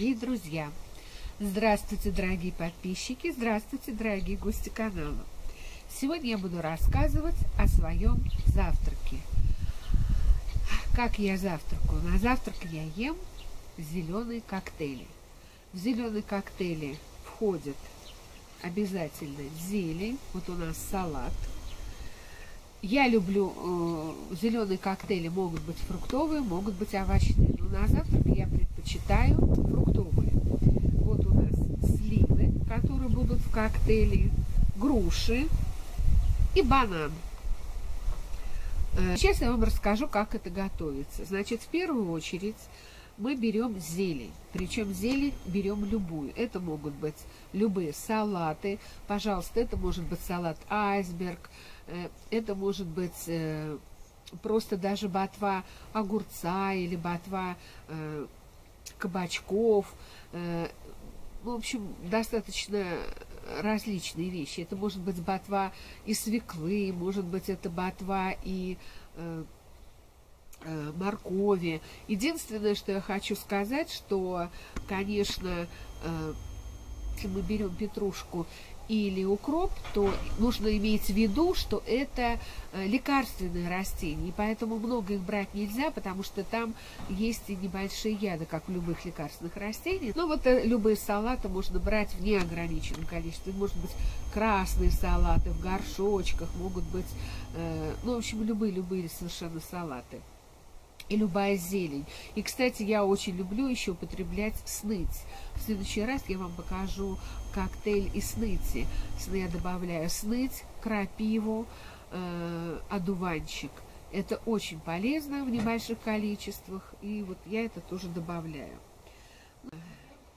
Дорогие друзья! Здравствуйте, дорогие подписчики! Здравствуйте, дорогие гости канала! Сегодня я буду рассказывать о своем завтраке. Как я завтракаю? На завтрак я ем зеленые коктейли. В зеленые коктейли входит обязательно зелень. Вот у нас салат – я люблю э, зеленые коктейли, могут быть фруктовые, могут быть овощные. Но на завтрак предпочитаю фруктовые. Вот у нас сливы, которые будут в коктейле, груши и банан. Э, сейчас я вам расскажу, как это готовится. Значит, в первую очередь мы берем зелень. Причем зелень берем любую. Это могут быть любые салаты. Пожалуйста, это может быть салат айсберг, Э, это может быть э, просто даже ботва огурца или ботва э, кабачков. В общем, достаточно различные вещи. Это может быть ботва и свеклы, может быть это ботва и моркови. Единственное, что я хочу сказать, что, конечно, если мы берем петрушку или укроп, то нужно иметь в виду, что это э, лекарственные растения, поэтому много их брать нельзя, потому что там есть и небольшие яды, как в любых лекарственных растениях. Но вот э, любые салаты можно брать в неограниченном количестве. Может быть, красные салаты в горшочках, могут быть, э, ну, в общем, любые-любые совершенно салаты и любая зелень. И, кстати, я очень люблю еще употреблять сныть. В следующий раз я вам покажу коктейль из сныти. Я добавляю сныть, крапиву, э, одуванчик. Это очень полезно в небольших количествах, и вот я это тоже добавляю.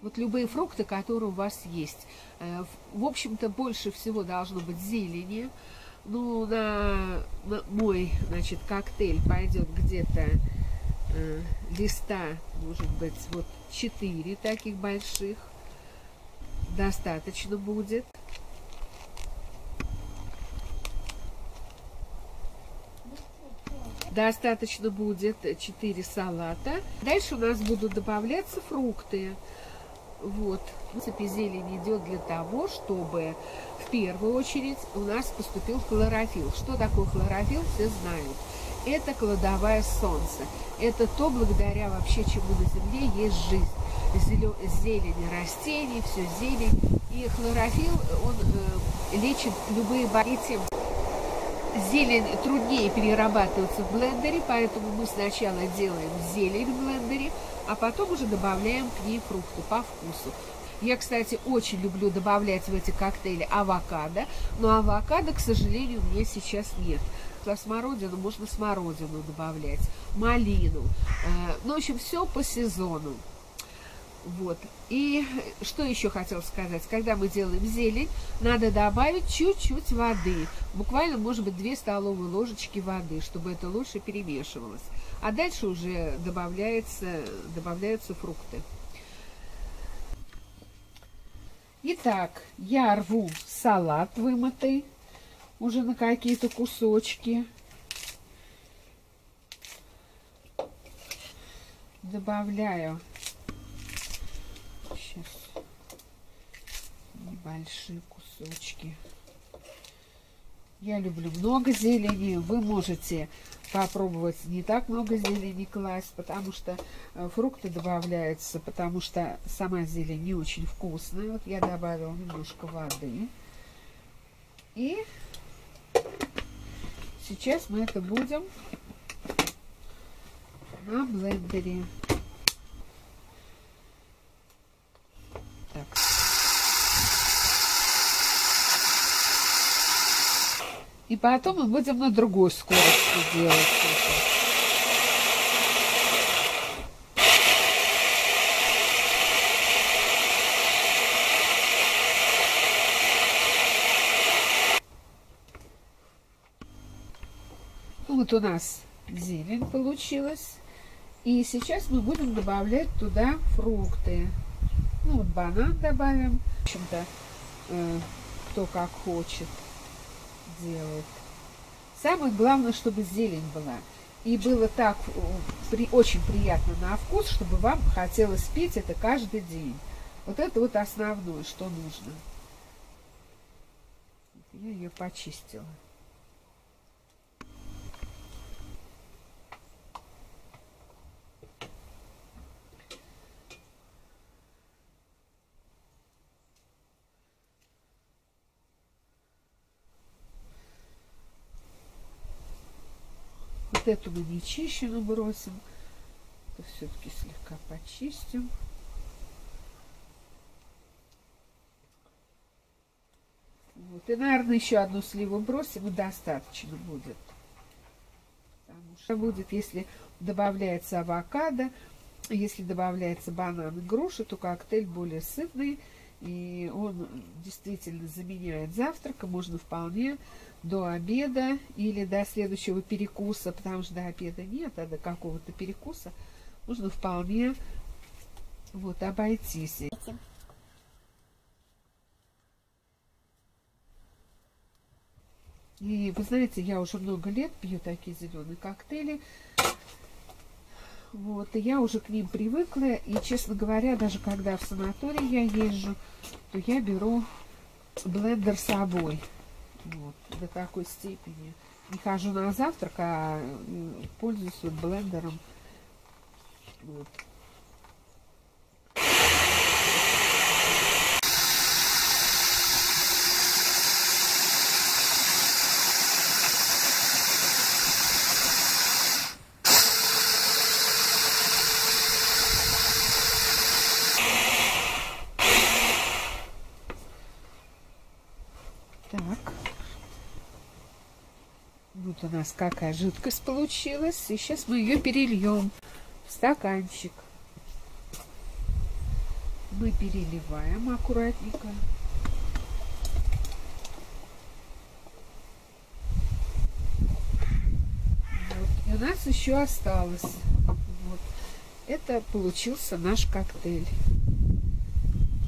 Вот любые фрукты, которые у вас есть. Э, в общем-то, больше всего должно быть зелени. Ну, на, мой, значит, коктейль пойдет где-то э, листа, может быть, вот 4 таких больших. Достаточно будет. Достаточно будет 4 салата. Дальше у нас будут добавляться фрукты. Вот. В принципе, зелень идет для того, чтобы в первую очередь у нас поступил хлорофилл. Что такое хлорофилл, все знают это кладовая солнца. Это то, благодаря вообще чему на Земле есть жизнь. Зелё, зелень растений, все зелень. И хлорофилл, он э, лечит любые болезни. Зелень труднее перерабатывается в блендере, поэтому мы сначала делаем зелень в блендере, а потом уже добавляем к ней фрукты по вкусу. Я, кстати, очень люблю добавлять в эти коктейли авокадо, но авокадо, к сожалению, у меня сейчас нет. А смородину можно смородину добавлять, малину. Э, ну, в общем, все по сезону. Вот. И что еще хотел сказать? Когда мы делаем зелень, надо добавить чуть-чуть воды. Буквально, может быть, 2 столовые ложечки воды, чтобы это лучше перемешивалось. А дальше уже добавляется, добавляются фрукты. Итак, я рву салат вымытый уже на какие-то кусочки. Добавляю сейчас небольшие кусочки. Я люблю много зелени. Вы можете попробовать не так много зелени класть, потому что э, фрукты добавляются, потому что сама зелень не очень вкусная. Вот я добавила немножко воды. И Сейчас мы это будем на блендере. И потом мы будем на другой скорости делать это. Вот у нас зелень получилась. И сейчас мы будем добавлять туда фрукты. Ну, вот банан добавим. В общем-то, э, кто как хочет делает. Самое главное, чтобы зелень была. и было так э, при, очень приятно на вкус, чтобы вам хотелось пить это каждый день. Вот это вот основное, что нужно. Я ее почистила. Вот эту мы не чищену бросим. Это все-таки слегка почистим. Вот. И, наверное, еще одну сливу бросим, и достаточно будет. Потому что будет, если добавляется авокадо, если добавляется банан и груша, то коктейль более сытный, и он действительно заменяет завтрак, можно вполне до обеда или до следующего перекуса, потому что до обеда нет, а до какого-то перекуса можно вполне вот обойтись этим. И вы знаете, я уже много лет пью такие зеленые коктейли. Вот, и я уже к ним привыкла. И, честно говоря, даже когда в санаторий я езжу, то я беру блендер с собой. Вот, до такой степени. Не хожу на завтрак, а пользуюсь вот блендером. Вот. Так. Вот у нас какая жидкость получилась. И сейчас мы ее перельем в стаканчик. Мы переливаем аккуратненько. Вот. И у нас еще осталось. Вот. Это получился наш коктейль.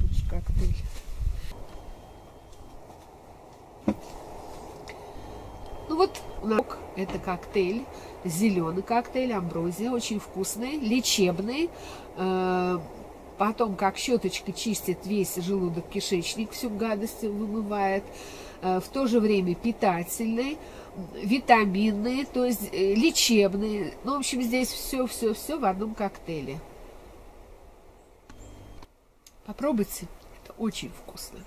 Наш коктейль. Вот это коктейль, зеленый коктейль, амброзия, очень вкусный, лечебный. Э, потом, как щеточка чистит весь желудок, кишечник, всю гадость вымывает. Э, в то же время питательный, витаминный, то есть э, лечебный. Ну, в общем, здесь все-все-все в одном коктейле. Попробуйте, это очень вкусно.